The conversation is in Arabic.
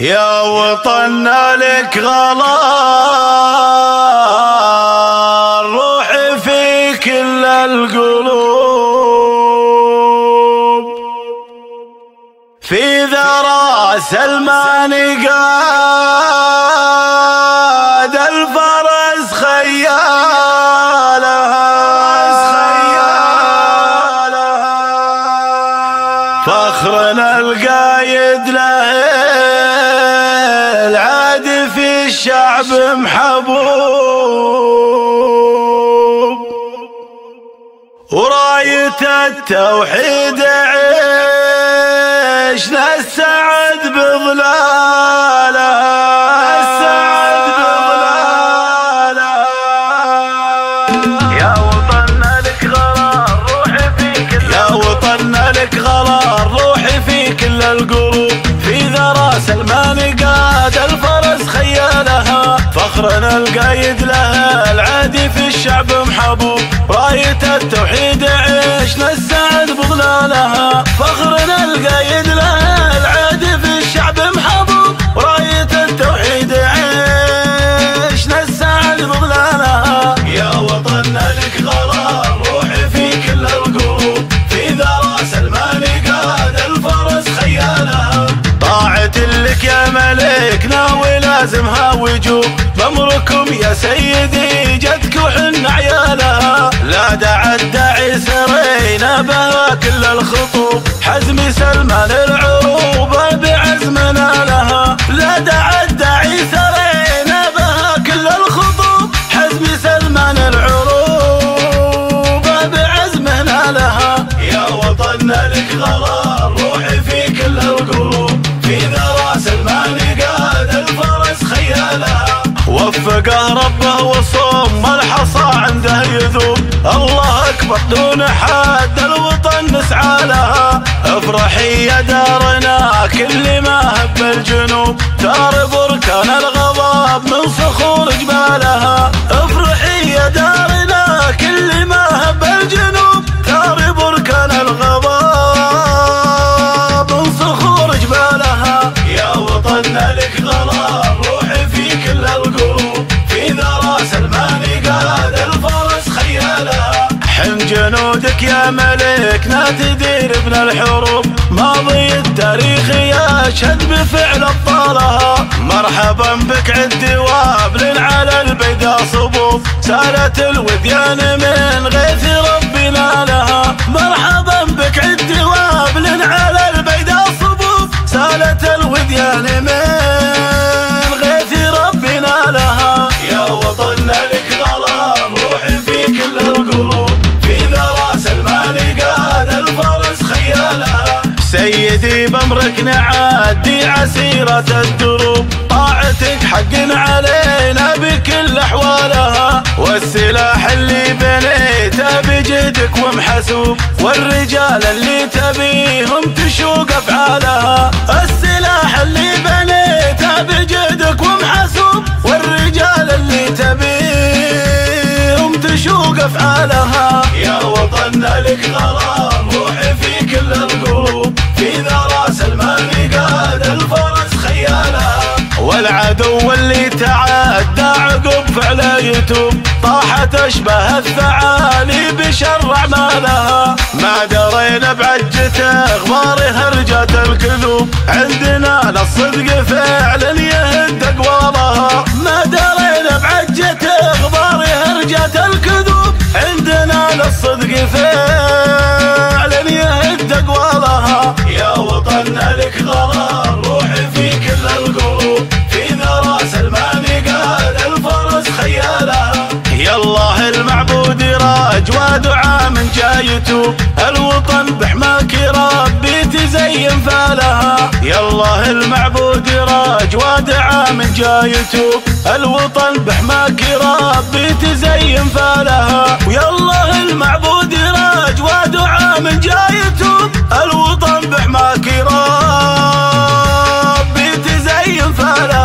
يا وطن لك غلا روحي في كل القلوب. في ذرى سلمان فخرنا القايد له العاد في الشعب محبوب. وراية التوحيد عيشنا كل القلوب في ذرى سلمان قاد الفرس خيالها فخرنا القايد لها. العادي في الشعب محبوب راية التوحيد عيشنا السعد بظلالها. فخرنا القايد لها. ولازمها وجوب بأمركم يا سيدي جدك وحن عيالها لا دعا الداعي سرينا بها كل الخطوب حزم سلمان دون حد الوطن نسعى لها افرحي يا دارنا كل ما هب الجنوب. دار بركان الغضب من صخور حم جنودك يا ملكنا تدير ابن الحروب. ماضي التاريخ يشهد بفعل ابطالها مرحبا بك عد وابل على البيداء صبوب. سالت الوديان من غيث ربنا لها. بامرك نعدي عسيرة الدروب. طاعتك حق علينا بكل أحوالها. والسلاح اللي بنيته بجهدك ومحسوب والرجال اللي تبيهم تشوق أفعالها. السلاح اللي بنيته بجهدك ومحسوب والرجال اللي تبيهم تشوق أفعالها. يا وطن لك غرام روحي في كل والعدو اللي تعدى عقب فعله يتوب. طاحت اشبه الثعالي بشر اعمالها ما درينا بعجته أخبار هرجات الكذوب. عندنا للصدق فعلا يهد اقوالها ما درينا بعجته أخبار هرجات الكذوب. عندنا للصدق فعلا دعاء من جاي الوطن بحماك ربي تزين فالها. يا الله المعبود راج ودعاء من جاي الوطن بحماك ربي تزين فالها. ويا الله المعبود راج ودعاء من جاي الوطن بحماك ربي تزين فالها.